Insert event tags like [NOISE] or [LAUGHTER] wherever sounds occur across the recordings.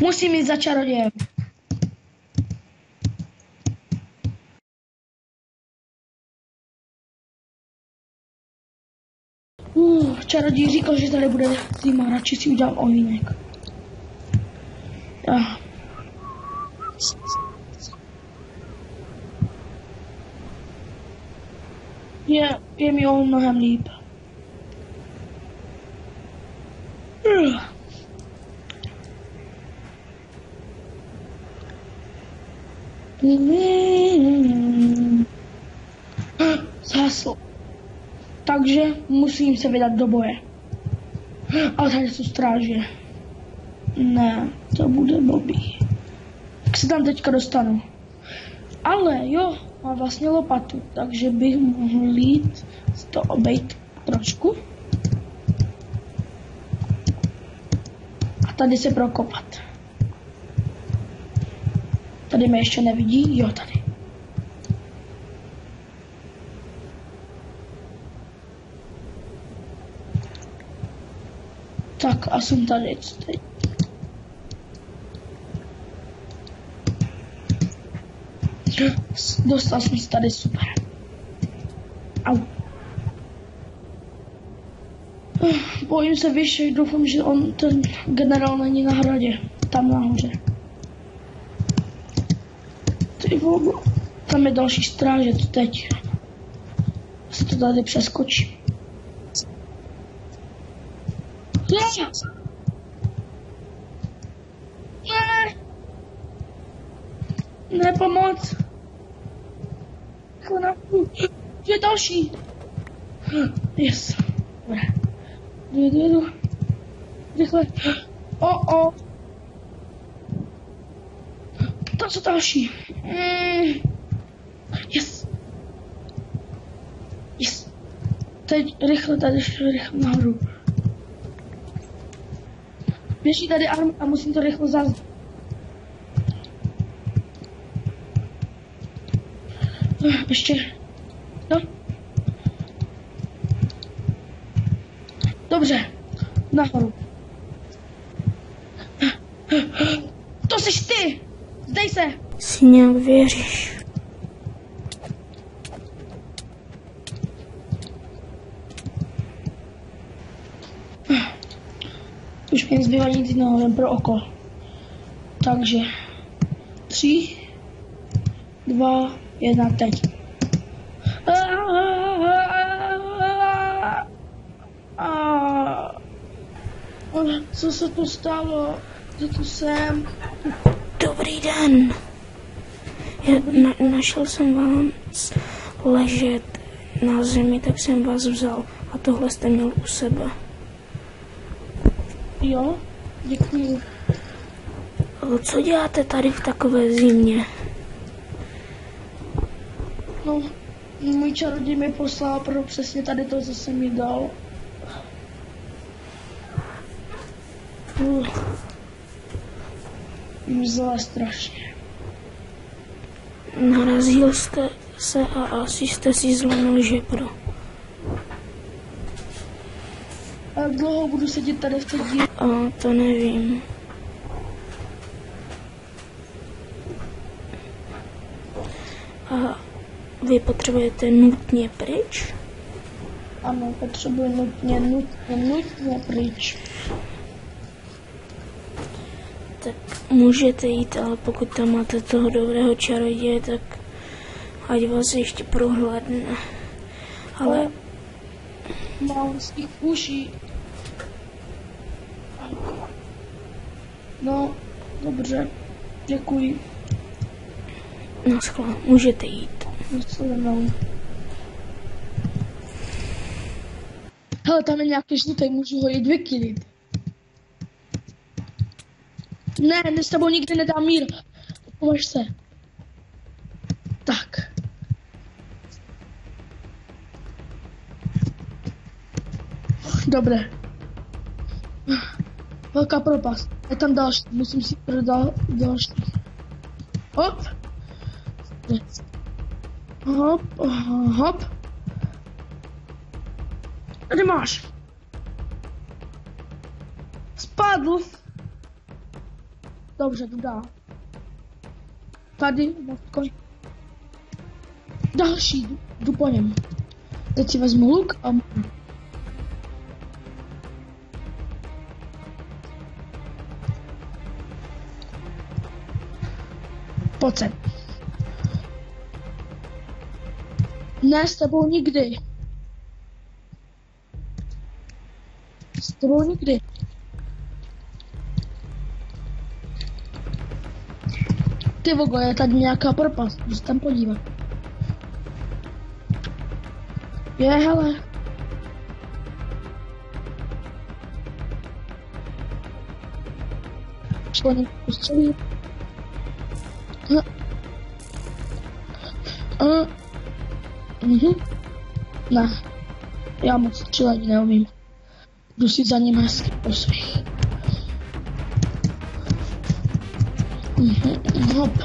Musím jít za čarodějem. Uh, čaroděj říkal, že tady bude zima, radši si udělám ohýnek. Ah. Je, je mi o mnohem líp. Zhaslo. Takže musím se vydat do boje. Ale tady jsou stráže. Ne, to bude blbý. Jak se tam teďka dostanu? Ale jo, má vlastně lopatu, takže bych mohl jít to obejít trošku. A tady se prokopat. Tady mě ještě nevidí, jo tady. Tak a jsem tady teď. Dostal jsem se tady super. Au. Bojím se vyšší, doufám, že on, ten generál není na hradě. Tam nahoře. Ty vole. Tam je další stráže, to teď. Se to tady! Ne! Ne, pomoc! Konaku! Je další! Yes. Dobré. Jdu, jdu. Rychle. O, o. Tam jsou další. Mm. Yes. Yes. Teď rychle tady, rychle nahoru. Běží tady arm a musím to rychle zaz. Ještě. No. Dobře. Nahoru. To jsi ty! Zdej se! Si nějak věříš. Už mi nezbývá nic jiného, jen pro oko. Takže. Tři, dva, jedna, teď. Co se tu stalo? Kde tu jsem? Dobrý den. Já na, našel jsem vás ležet na zemi, tak jsem vás vzal a tohle jste měl u sebe. Jo, děkuji. Co děláte tady v takové zimě? No, můj čaroděj mi poslal pro přesně tady to, co jsem mi dal. Mrzela strašně. Narazil jste se a asi jste si zlomil žebro. A jak dlouho budu sedět tady v té díře? A to nevím. A vy potřebujete nutně pryč? Ano, potřebuji nutně, nutně, nutně pryč. Tak můžete jít, ale pokud tam máte toho dobrého čaroděje, tak ať vás ještě prohlédne. Ale Mám z těch uší. No, dobře. Děkuji. naschle, můžete jít. Nashledanou. Hele, tam je nějaký žlutý, můžu ho jít vykylit. Ne, ne, s tebou nikdy nedám mír. Považ se. Tak. Dobré. Velká propast. Je tam další. Musím si prodat další. Hop. Hop. Hop. Tady máš. Spadl. Dobře, jdu dál. Tady, matko. Další, jdu, jdu po něm. Teď si vezmu luk a... Pojď sem. Ne, s tebou nikdy. S tebou nikdy. Ty vogo, je tady nějaká propast, jdu tam podívat. Je, hele. Šlo někdo střelí. Hm. Uh. Mhm. Ne. Já moc střílení neumím. Jdu si za ním hezky po svých. Mhm. Hop.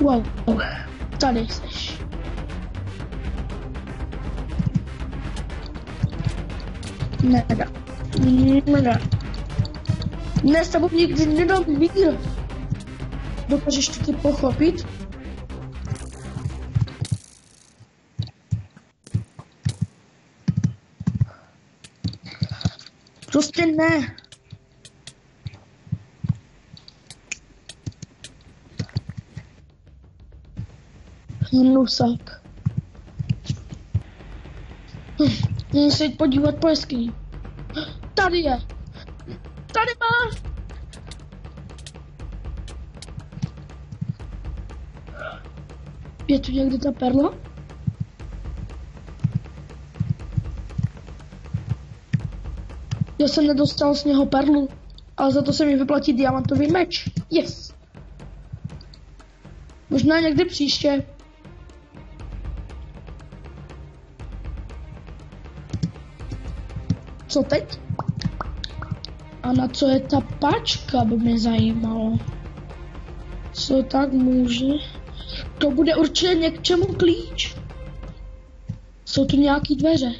Wow. Tady jsi. Nedá. Nedá. Ne, s tebou nikdy nedám mír. Dokážeš to ty pochopit? Prostě ne. Hnusák. Hm, Musím podívat po jeskyni. Tady je. Tady má. Je tu někde ta perla? Já jsem nedostal z něho perlu, ale za to se mi vyplatí diamantový meč. Yes. Možná někdy příště. Co teď? A na co je ta pačka, by mě zajímalo. Co tak může? To bude určitě něčemu klíč. Jsou tu nějaký dveře.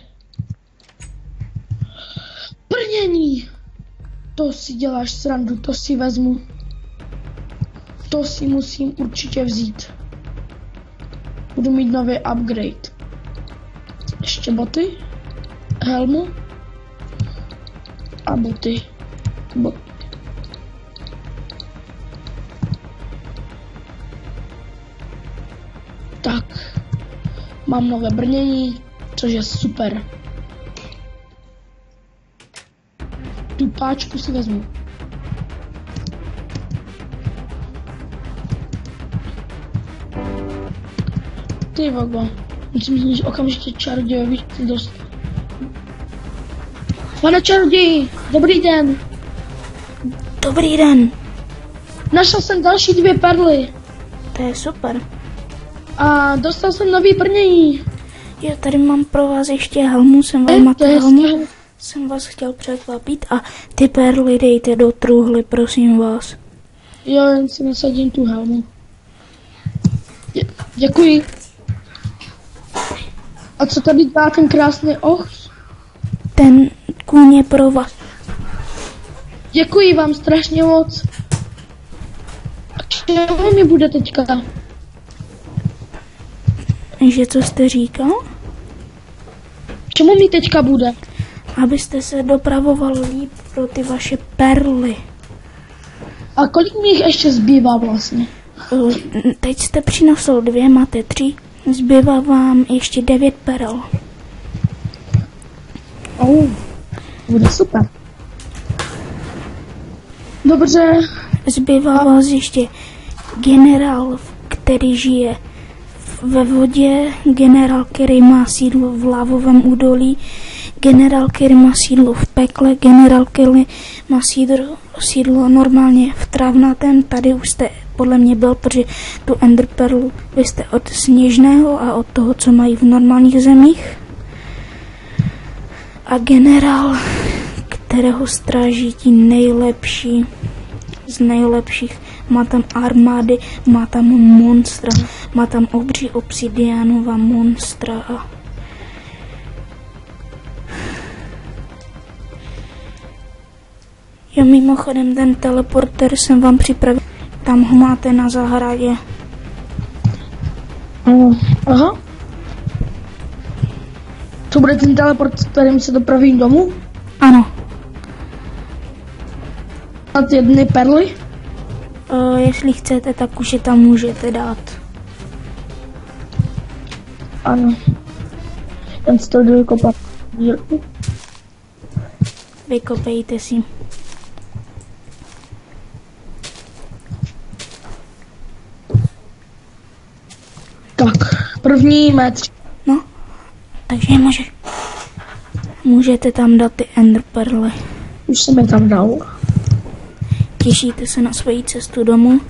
Brnění! To si děláš srandu, to si vezmu. To si musím určitě vzít. Budu mít nový upgrade. Ještě boty. Helmu. A boty. Boty. Tak. Mám nové brnění, což je super. Tu páčku si vezmu. Ty vago. Musím znižit okamžitě čarodějovi dost. Pane čaroději, dobrý den. Dobrý den. Našel jsem další dvě perly. To je super. A dostal jsem nový brnění. Já tady mám pro vás ještě helmu, jsem vám Eh, je helmu. skvělé. Jsem vás chtěl překvapit a ty perly dejte do truhly, prosím vás. Jo, jen si nasadím tu helmu. Dě- děkuji. A co tady dá ten krásný och? Ten kůň je pro vás. Děkuji vám strašně moc. A k čemu mi bude teďka? Že co jste říkal? K čemu mi teďka bude? Abyste se dopravoval líp pro ty vaše perly. A kolik mi jich ještě zbývá vlastně? Eh, Teď jste přinesl dvě, máte tři. Zbývá vám ještě devět perel. Oh, bude super. Dobře, Zbývá vás ještě generál, který žije ve vodě, generál, který má sídlo v lávovém údolí, generál, který má sídlo v pekle, generál, který má sídlo, sídlo normálně v travnatém. Tady už jste podle mě byl, protože tu Ender Perlu vy jste od sněžného a od toho, co mají v normálních zemích. A generál, kterého stráží ti nejlepší z nejlepších. Má tam armády, má tam monstra, má tam obří obsidianová monstra a Jo, mimochodem ten teleporter jsem vám připravil. Tam ho máte na zahradě. Uh, aha. To bude ten teleport, kterým se dopravím domů? Ano, A ty jedny perly? uh, jestli chcete, tak už je tam můžete dát. Ano. Ten si to jdu. Dírku. Vykopejte si. Tak, první metr. No, takže může, můžete tam dát ty ender perly. Už jsem je tam dal. Těšíte se na svoji cestu domů?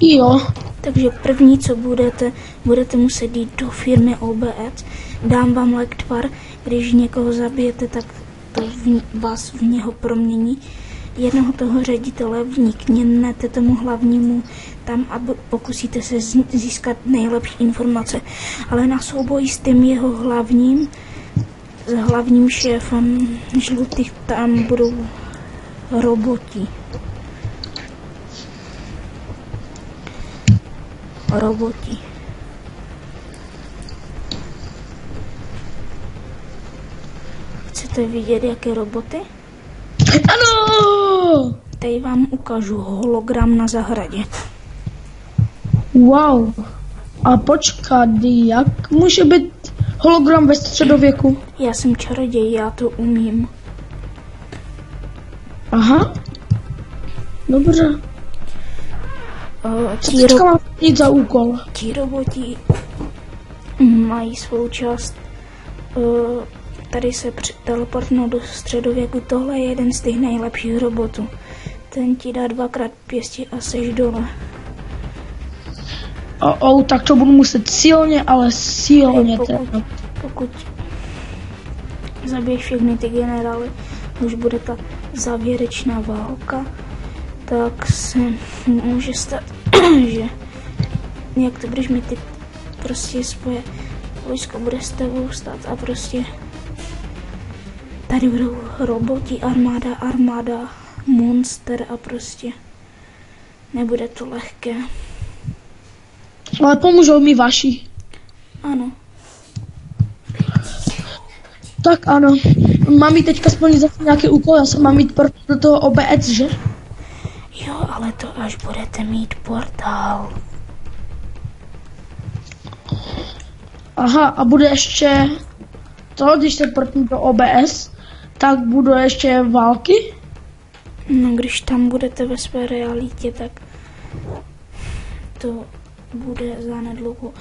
Jo. Takže první, co budete, budete muset jít do firmy OBS. Dám vám lektvar, když někoho zabijete, tak to v, vás v něho promění. Jednoho toho ředitele vnikněte tomu hlavnímu tam a pokusíte se získat nejlepší informace. Ale na souboj s tím jeho hlavním, s hlavním šéfem žlutých, tam budou roboti. Roboti. Chcete vidět, jaké roboty? Ano! Tady vám ukážu hologram na zahradě. Wow. A počkat, jak může být hologram ve středověku? Já jsem čaroděj, já to umím. Aha. Dobře. Uh, ti, ro- mám mít za úkol? ti roboti mají svou část. Uh, tady se při- teleportnou do středověku. Tohle je jeden z těch nejlepších robotů. Ten ti dá dvakrát pěstí a seš dole. O, o, tak to budu muset silně, ale silně pokud, trénovat. pokud zabiješ všechny ty generály, už bude ta závěrečná válka, tak se může stát, [CLEARS THROAT] že jak to budeš mít ty prostě svoje vojsko bude s tebou stát a prostě tady budou roboti, armáda, armáda, monster a prostě nebude to lehké. Ale pomůžou mi vaši. Ano, Tak ano. Mám jít teďka splnit zase nějaký úkol, já se mám jít pro do toho OBS, že? jo, ale to až budete mít portál. Aha, a bude ještě to, když se protnu do OBS, tak budou ještě války? No, když tam budete ve své realitě, tak to bude zanedlouho.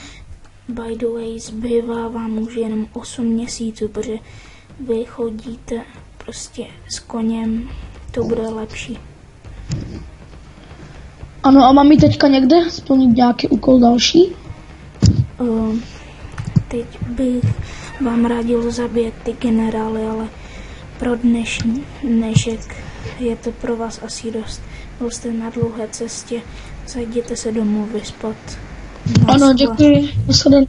By the way, zbývá vám už jenom 8 měsíců, protože vy chodíte prostě s koněm, to bude lepší. Ano, a mám teďka někde splnit nějaký úkol další? Uh, teď bych vám radil zabít ty generály, ale pro dnešní dnešek je to pro vás asi dost. Byl jste na dlouhé cestě, zajděte se domů vyspat. Ano, děkuji. Nasledanou.